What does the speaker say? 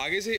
आगे से